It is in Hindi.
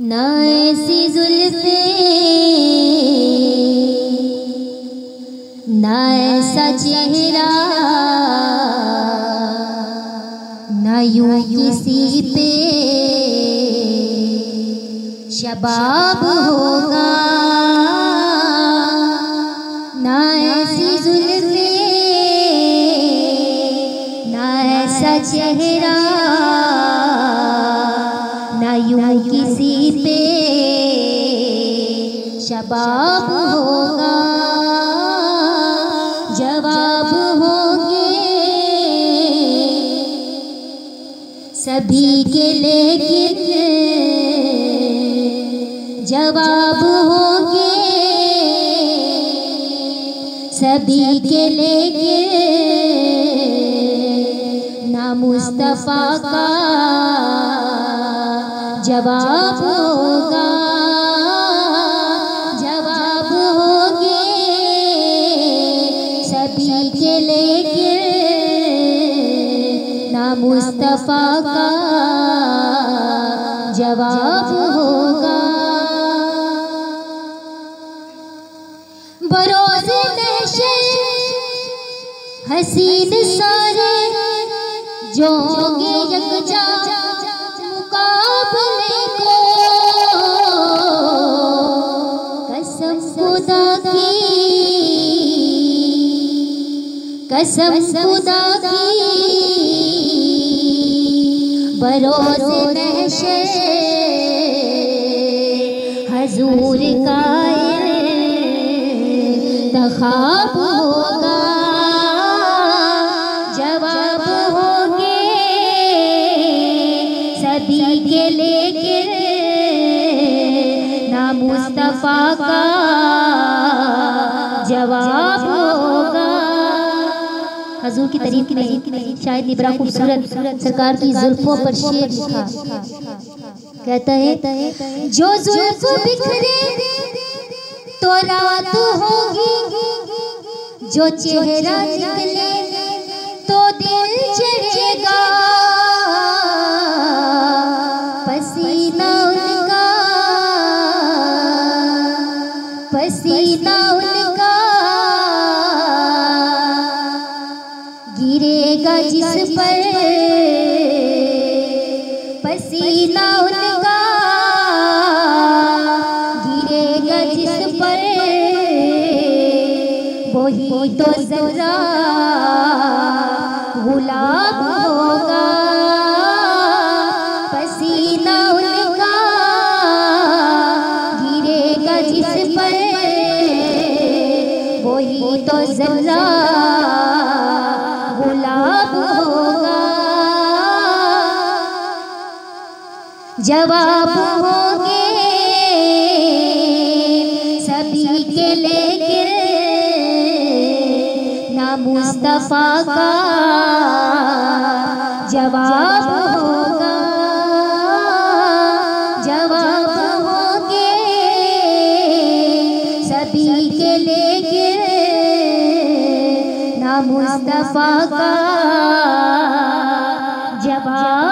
ना जुल्फे चेहरा, ना किसी पे, शबाब होगा। ना ऐसी जुल्फे ना ऐसा चेहरा, ना यूँ किसी पे शबाब होगा, जवाब होंगे। सभी के लेकिन जवाब होंगे। सभी के लेकिन ना मुस्तफ़ा का जवाब होगा। जवाब होंगे। सभी के ना मुस्तफ़ा का जवाब होगा। बरोज़े हसीन सारे जो होंगे यकजा। कसम खुदा की बरोज़े हजूर का तखाब होगा। जवाब होंगे सभी के लेकिन ना मुस्तफ़ा का जवाब। हजूर की तारीफ़ में शायद ने बड़ा खूबसूरत सरकार की जुल्फों पर शेर लिखा कहता है, जो जुल्फ बिखरे तो रात होगी। जो चेहरा निकले तो दिल चढ़ेगा। पसीना जिस पर पसीना उनका गिरेगा जिस पर, वही तो जरा गुलाब होगा। पसीना उनका गिरेगा जिस पर, वही तो जरा जवाब होंगे। सभी के लेकिन ना मुस्तफ़ा का जवाब होगा। जवाब होंगे। सभी के मुस्तफ़ा का जवाब